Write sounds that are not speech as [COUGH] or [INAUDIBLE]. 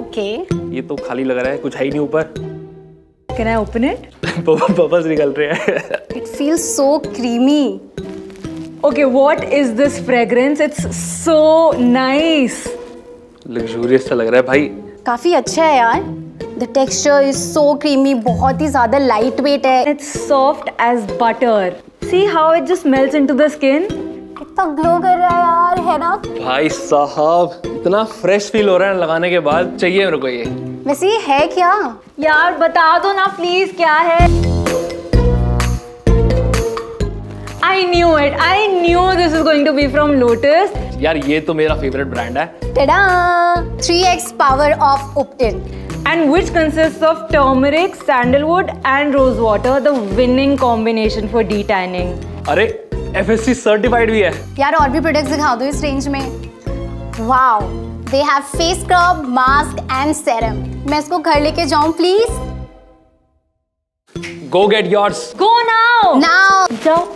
Okay ये तो खाली लग रहा है कुछ है ही नहीं ऊपर Can I open it? [LAUGHS] Bubbles निकल रहे हैं it feels so creamy Okay, what is this fragrance? It's so nice. Luxurious सा लग रहा है भाई काफ़ी अच्छा है यार the texture is so creamy बहुत ही ज़्यादा लाइट वेट है It's soft as butter. See how it just melts into the skin? कितना ग्लो कर रहा है यार है ना भाई साहब इतना फ्रेश फील हो रहा है लगाने के बाद चाहिए मेरे को ये वैसे ये है क्या यार बता दो ना प्लीज़ क्या है I knew it. I knew this is going to be from Lotus. यार ये तो मेरा फेवरेट ब्रांड है टेडा 3x पावर ऑफ़ उपटिन And which consists of turmeric, sandalwood, and rose water, the winning combination for detanning. अरे F certified भी है यार और भी प्रोडक्ट्स दिखा दो इस रेंज में wow they have face scrub mask and serum मैं इसको घर लेके जाऊँ please go get yours go now now जाओ